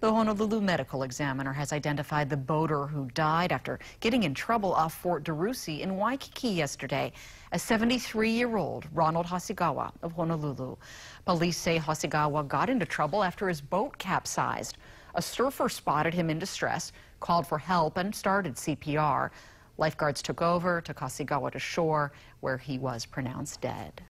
The Honolulu medical examiner has identified the boater who died after getting in trouble off Fort DeRussy in Waikiki yesterday. A 73-year-old Ronald Hasegawa of Honolulu. Police say Hasegawa got into trouble after his boat capsized. A surfer spotted him in distress, called for help, and started CPR. Lifeguards took over, took Hasegawa to shore, where he was pronounced dead.